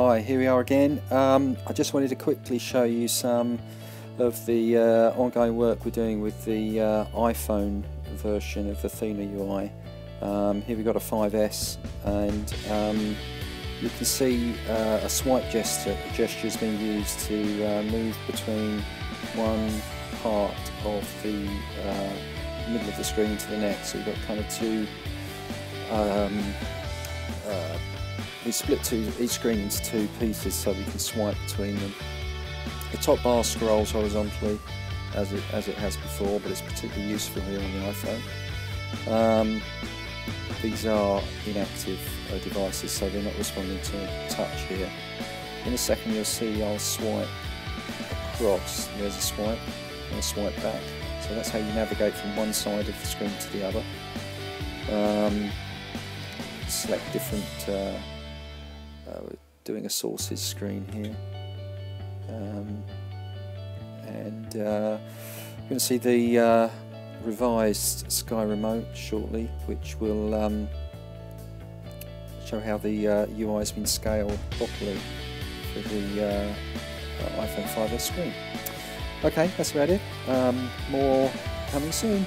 Hi, here we are again. Um, I just wanted to quickly show you some of the uh, ongoing work we're doing with the uh, iPhone version of Athena UI. Um, here we've got a 5S and um, you can see uh, a swipe gesture, gesture is being used to uh, move between one part of the uh, middle of the screen to the next. So we've got kind of two um, uh, we split two, each screen into two pieces so we can swipe between them. The top bar scrolls horizontally as it, as it has before, but it's particularly useful here on the iPhone. Um, these are inactive uh, devices, so they're not responding to touch here. In a second you'll see I'll swipe across, there's a swipe, and a swipe back. So that's how you navigate from one side of the screen to the other. Um, select different uh, uh, doing a sources screen here um, and uh, going to see the uh, revised Sky Remote shortly which will um, show how the uh, UI has been scaled properly for the uh, iPhone 5S screen. Okay, that's about it. Um, more coming soon.